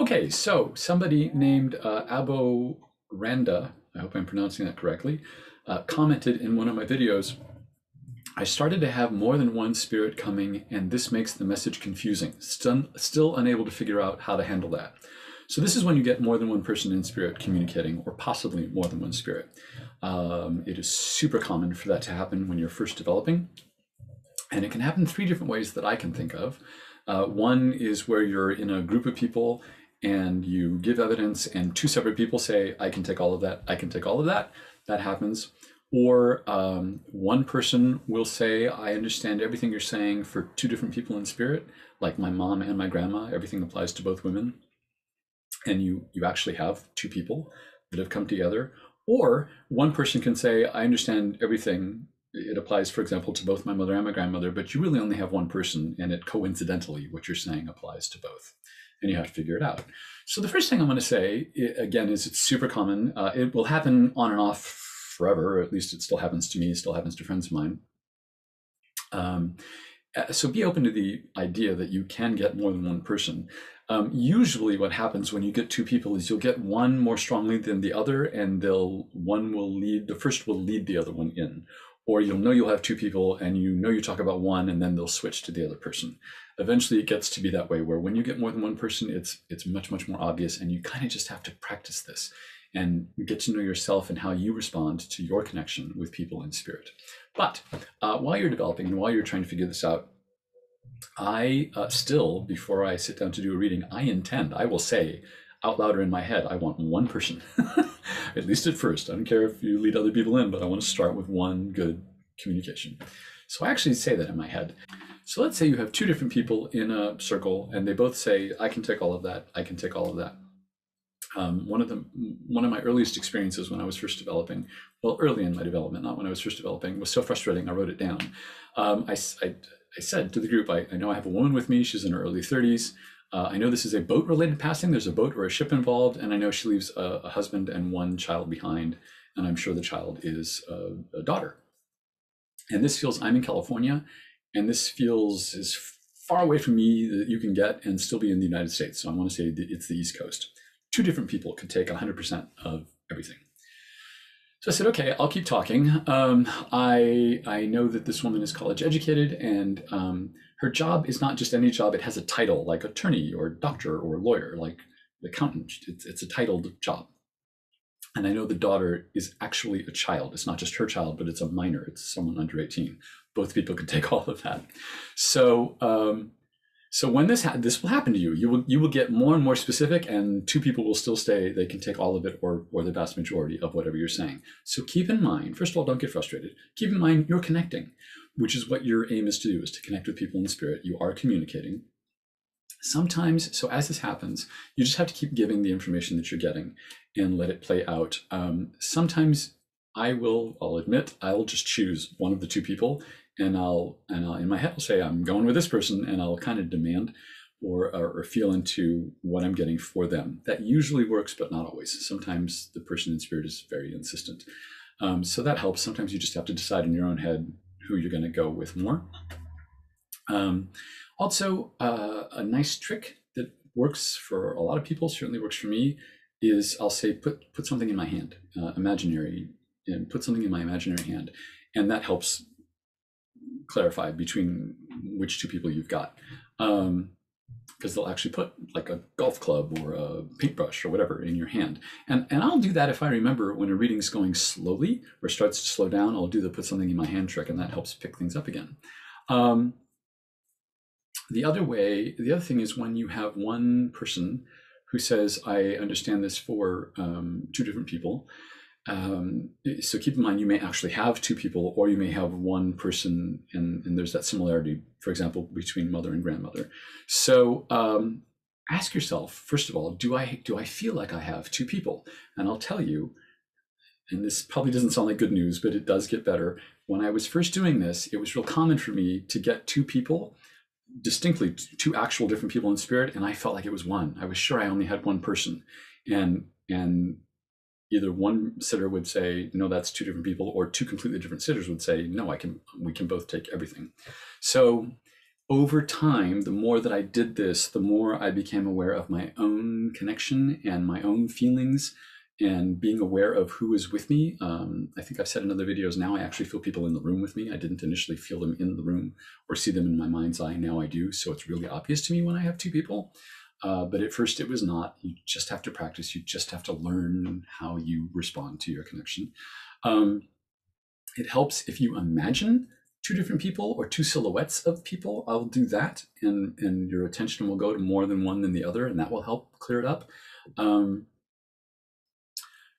Okay, so somebody named uh, Abo Randa, I hope I'm pronouncing that correctly, uh, commented in one of my videos. I started to have more than one spirit coming, and this makes the message confusing. Still, still unable to figure out how to handle that. So this is when you get more than one person in spirit communicating, or possibly more than one spirit. Um, it is super common for that to happen when you're first developing, and it can happen three different ways that I can think of. Uh, one is where you're in a group of people and you give evidence and two separate people say i can take all of that i can take all of that that happens. Or um, one person will say i understand everything you're saying for two different people in spirit like my mom and my grandma everything applies to both women. And you you actually have two people that have come together. Or one person can say i understand everything it applies for example to both my mother and my grandmother but you really only have one person and it coincidentally what you're saying applies to both and you have to figure it out. So the first thing I'm going to say again is it's super common. Uh, it will happen on and off forever. Or at least it still happens to me. Still happens to friends of mine. Um, uh, so be open to the idea that you can get more than one person. Um, usually, what happens when you get two people is you'll get one more strongly than the other, and they'll one will lead the first will lead the other one in, or you'll know you'll have two people and you know you talk about one and then they'll switch to the other person. Eventually it gets to be that way where when you get more than one person it's it's much much more obvious and you kind of just have to practice this and get to know yourself and how you respond to your connection with people in spirit. But uh, while you're developing and while you're trying to figure this out i uh, still before i sit down to do a reading i intend i will say out loud or in my head i want one person at least at first. I don't care if you lead other people in, but I want to start with one good communication. So I actually say that in my head. So let's say you have two different people in a circle and they both say, I can take all of that, I can take all of that. Um, one of the one of my earliest experiences when I was first developing, well, early in my development, not when I was first developing, was so frustrating. I wrote it down. Um, I, I, I, said to the group, I, I know I have a woman with me. She's in her early 30s. Uh, I know this is a boat related passing. There's a boat or a ship involved, and I know she leaves a, a husband and one child behind, and I'm sure the child is a, a, daughter. And this feels, I'm in California, and this feels as far away from me that you can get and still be in the United States. So I want to say it's the East Coast. Two different people could take 100% of everything. So I said, okay, I'll keep talking. Um, I I know that this woman is college educated, and um, her job is not just any job. It has a title like attorney or doctor or lawyer, like accountant. It's, it's a titled job. And I know the daughter is actually a child. It's not just her child, but it's a minor. It's someone under 18. Both people could take all of that. So um, so when this ha- this will happen to you, you will you will get more and more specific, and two people will still stay. They can take all of it or or the vast majority of whatever you're saying. So keep in mind, first of all, don't get frustrated. Keep in mind you're connecting, which is what your aim is to do: is to connect with people in the spirit. You are communicating. Sometimes, so as this happens, you just have to keep giving the information that you're getting and let it play out. Um, sometimes I will, I'll admit, I'll just choose one of the two people and I'll and I'll in my head I'll say I'm going with this person, and I'll kind of demand or, or feel into what I'm getting for them. That usually works, but not always. Sometimes the person in spirit is very insistent, um, so that helps. Sometimes you just have to decide in your own head who you're going to go with more. Um, also, uh, a nice trick that works for a lot of people, certainly works for me, is I'll say put put something in my hand, uh, imaginary, and put something in my imaginary hand, and that helps clarify between which two people you've got. Um, because they'll actually put like a golf club or a paintbrush or whatever in your hand. And and I'll do that if I remember when a reading's going slowly or starts to slow down, I'll do the put something in my hand trick and that helps pick things up again. Um, the other way, the other thing is when you have one person who says, I understand this for um, two different people, um, so keep in mind, you may actually have two people, or you may have one person, and, and there's that similarity, for example, between mother and grandmother. So um, ask yourself, first of all, do I do I feel like I have two people? And I'll tell you, and this probably doesn't sound like good news, but it does get better. When I was first doing this, it was real common for me to get two people, distinctly two actual different people in spirit, and I felt like it was one. I was sure I only had one person, and and either one sitter would say no that's two different people or two completely different sitters would say no i can we can both take everything so over time, the more that I did this, the more I became aware of my own connection and my own feelings and being aware of who is with me. Um, I think I've said in other videos now, I actually feel people in the room with me. I didn't initially feel them in the room or see them in my mind's eye. Now I do. So it's really obvious to me when I have two people. Uh, but at first it was not. You just have to practice. You just have to learn how you respond to your connection. Um, it helps if you imagine two different people or two silhouettes of people. I'll do that, and and your attention will go to more than one than the other, and that will help clear it up. Um,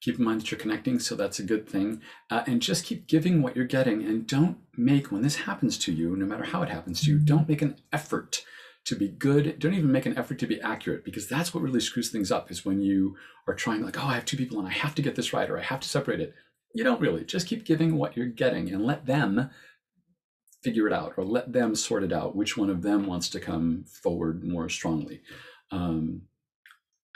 keep in mind that you're connecting, so that's a good thing. Uh, and just keep giving what you're getting, and don't make when this happens to you, no matter how it happens to you, don't make an effort to be good. Don't even make an effort to be accurate because that's what really screws things up is when you are trying like, oh, I have two people and I have to get this right or I have to separate it. You don't really. Just keep giving what you're getting and let them figure it out or let them sort it out which one of them wants to come forward more strongly. Um,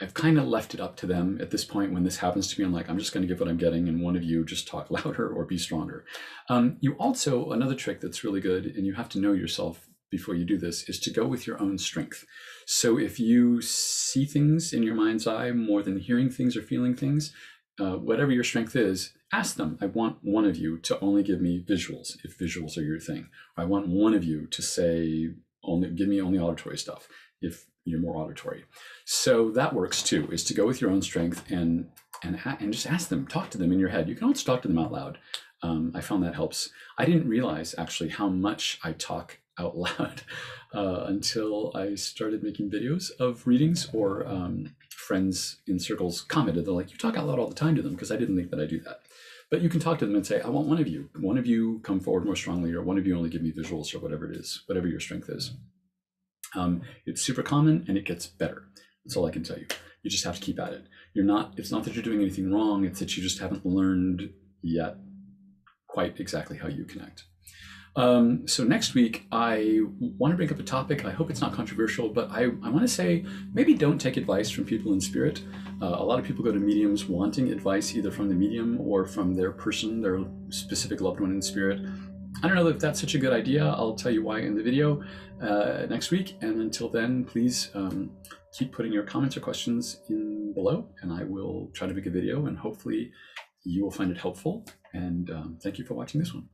I've kind of left it up to them at this point when this happens to me. I'm like, I'm just going to give what I'm getting, and one of you just talk louder or be stronger. Um, you also, another trick that's really good, and you have to know yourself before you do this is to go with your own strength. So if you see things in your mind's eye more than hearing things or feeling things, uh, whatever your strength is, ask them. I want one of you to only give me visuals if visuals are your thing. I want one of you to say only give me only auditory stuff if you're more auditory. So that works too. Is to go with your own strength and and and just ask them. Talk to them in your head. You can also talk to them out loud. Um, I found that helps. I didn't realize actually how much I talk out loud uh, until I started making videos of readings or um, friends in circles commented. They're like, you talk out loud all the time to them because I didn't think that I do that. But you can talk to them and say, I want one of you. One of you come forward more strongly, or one of you only give me visuals, or whatever it is, whatever your strength is. Um, it's super common and it gets better. That's all I can tell you. You just have to keep at it. You're not, it's not that you're doing anything wrong, it's that you just haven't learned yet quite exactly how you connect. Um, so next week, I want to bring up a topic. I hope it's not controversial, but I, I want to say maybe don't take advice from people in spirit. Uh, a lot of people go to mediums wanting advice either from the medium or from their person, their specific loved one in spirit. I don't know if that's such a good idea. I'll tell you why in the video uh, next week. And until then, please um, keep putting your comments or questions in below, and I will try to make a video, and hopefully you will find it helpful. And um, thank you for watching this one.